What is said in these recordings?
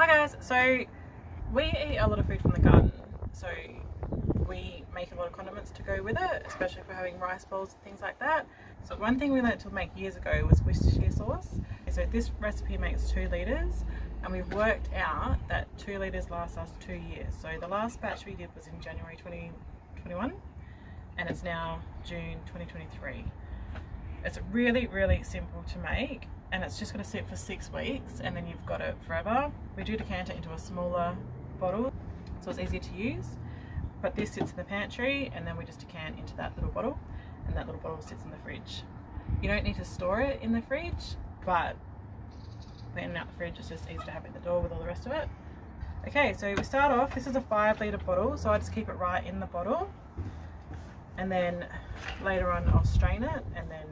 Hi guys, so we eat a lot of food from the garden, so we make a lot of condiments to go with it, especially for having rice bowls and things like that. So one thing we learned to make years ago was Worcestershire sauce. So this recipe makes two litres and we've worked out that two litres lasts us two years. So the last batch we did was in January 2021 and it's now June 2023. It's really, really simple to make and it's just going to sit for six weeks and then you've got it forever. We do decant it into a smaller bottle so it's easier to use but this sits in the pantry and then we just decant into that little bottle and that little bottle sits in the fridge. You don't need to store it in the fridge but cleaning out the fridge is just easy to have it at the door with all the rest of it. Okay so we start off, this is a five litre bottle so I just keep it right in the bottle and then later on I'll strain it and then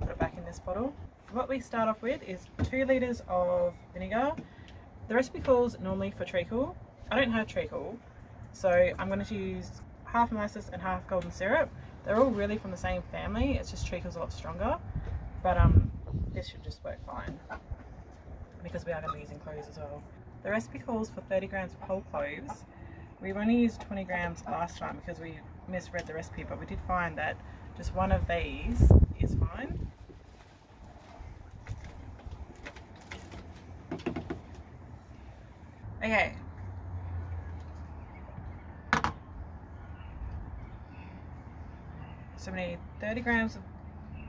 put it back in this bottle what we start off with is two litres of vinegar. The recipe calls normally for treacle. I don't have treacle, so I'm going to use half molasses and half golden syrup. They're all really from the same family, it's just treacle's a lot stronger, but um, this should just work fine because we are going to be using cloves as well. The recipe calls for 30 grams of whole cloves. We only used 20 grams last time because we misread the recipe, but we did find that just one of these is fine. Okay. So we need 30 grams of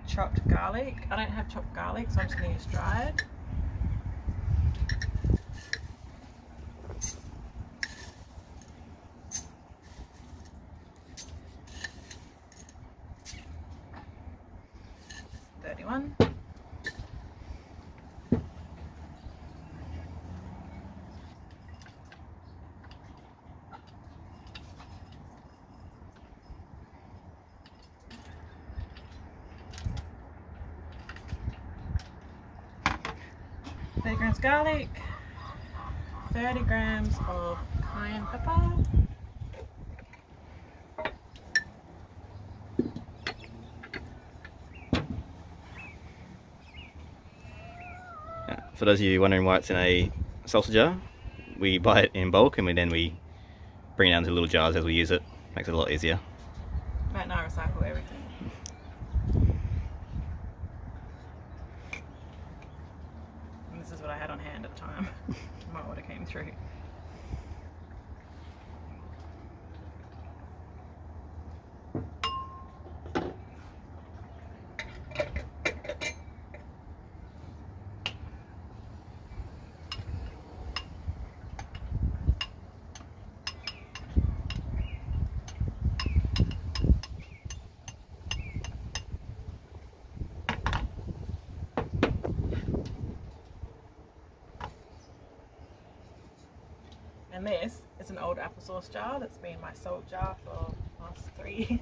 chopped garlic. I don't have chopped garlic, so I'm just going to use dried. Thirty-one. 30 grams garlic, 30 grams of cayenne pepper, For those of you wondering why it's in a salsa jar, we buy it in bulk and we then we bring it down to little jars as we use it. Makes it a lot easier. Might not recycle everything. And this is an old applesauce jar that's been my salt jar for the last three years.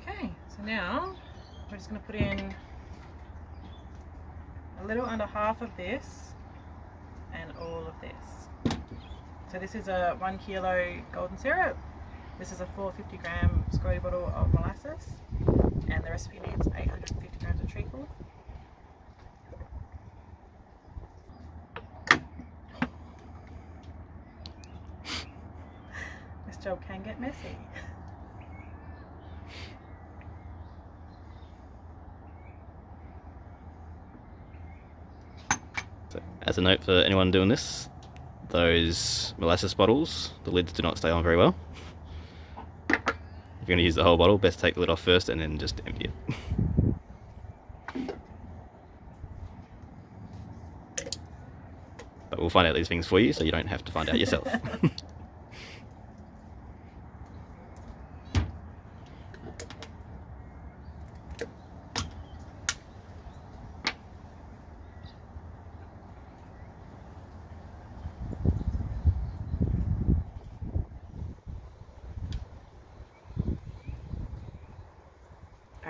Okay, so now we're just going to put in a little under half of this all of this. So this is a one kilo golden syrup. This is a 450 gram squirty bottle of molasses and the recipe needs 850 grams of treacle. this job can get messy. So, as a note for anyone doing this, those molasses bottles, the lids do not stay on very well. If you're going to use the whole bottle, best take the lid off first and then just empty it. but we'll find out these things for you so you don't have to find out yourself.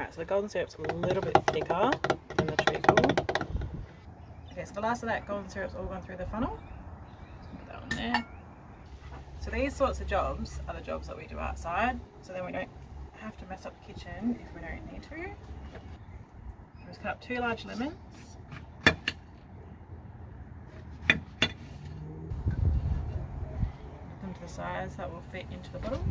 Alright, so the golden syrup's a little bit thicker than the treacle. Okay, so the last of that golden syrup's all gone through the funnel. Put that on there. So these sorts of jobs are the jobs that we do outside, so then we don't have to mess up the kitchen if we don't need to. Just cut up two large lemons. Put them to the size that will fit into the bottle.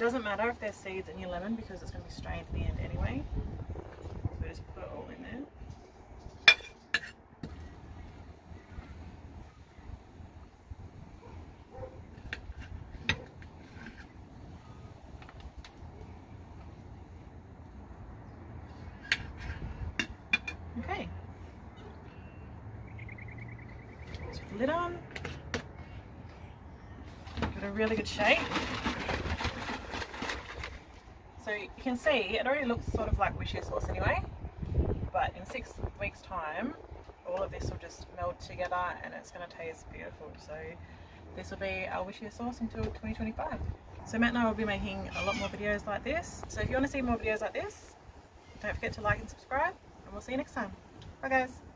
Doesn't matter if there's seeds in your lemon because it's going to be strained at the end anyway. So just put it all in there. Okay. Just put the lid on. It a really good shake. So you can see it already looks sort of like wishy sauce anyway, but in six weeks time, all of this will just meld together and it's going to taste beautiful. So this will be our wishy sauce until 2025. So Matt and I will be making a lot more videos like this. So if you want to see more videos like this, don't forget to like and subscribe and we'll see you next time. Bye guys.